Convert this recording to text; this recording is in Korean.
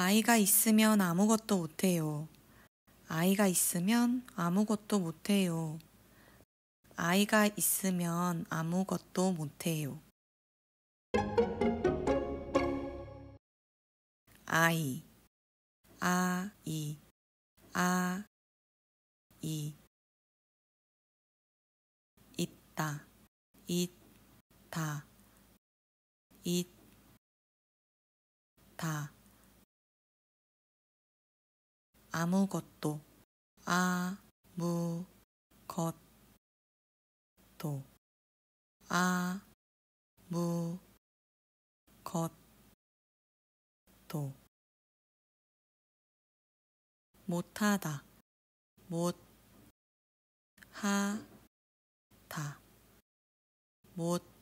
아이가 있으면 아무것도 못해요. 아이가 있으면 아무것도 못해요. 아이가 있으면 아무것도 못해요. 아이, 아이, 아이. 있다, 있다, 있다. 아무것도, 아무것도, 아무것도. 못하다, 못하다, 못하다.